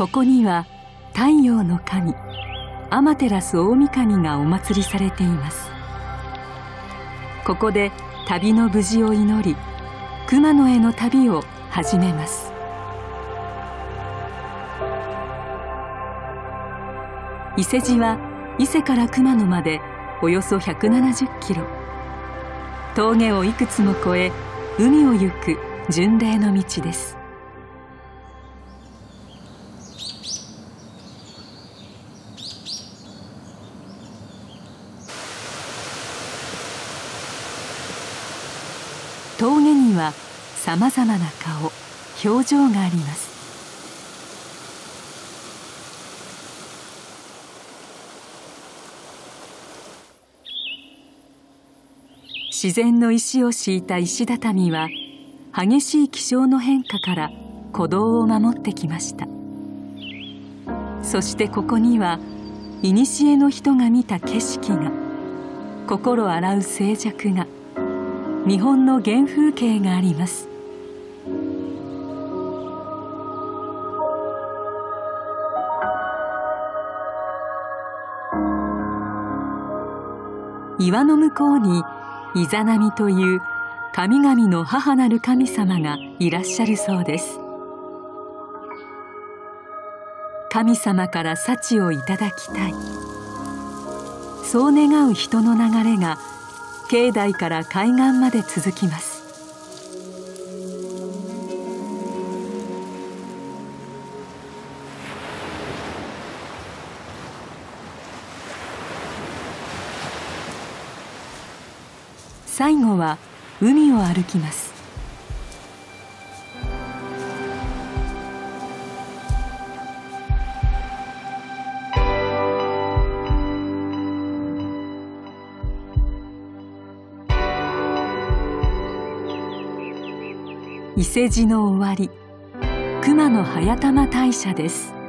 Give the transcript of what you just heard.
ここには太陽の神天照大神がお祭りされています。ここで旅の無事を祈り熊野への旅を始めます。伊勢路は伊勢から熊野までおよそ170キロ。峠をいくつも越え海を行く巡礼の道です。峠にはさまざまな顔表情があります。自然の石を敷いた石畳は激しい気象の変化から鼓動を守ってきました。そしてここには古の人が見た景色が心洗う静寂が日本の原風景があります。岩の向こうにイザナミという神々の母なる神様がいらっしゃるそうです。神様から幸をいただきたい。そう願う人の流れが境内から海岸まで続きます。最後は海を歩きます。伊勢路の終わり。熊野早玉大社です。